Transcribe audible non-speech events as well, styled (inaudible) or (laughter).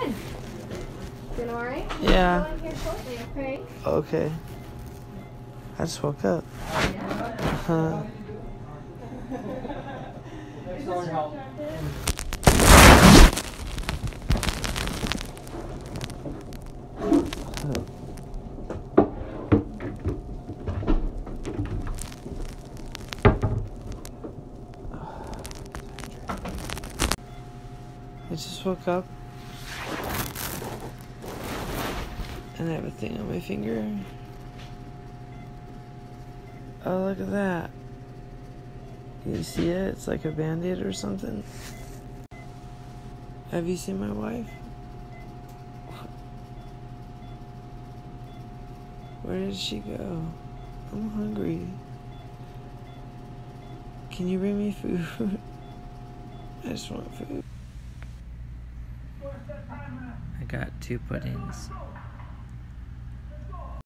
Good. Doing all right? Yeah. Shortly, okay? Okay. I just woke up. Huh. (laughs) I just woke up and I have a thing on my finger. Oh, look at that. You see it? It's like a band aid or something. Have you seen my wife? Where did she go? I'm hungry. Can you bring me food? (laughs) I just want food. I got two puddings.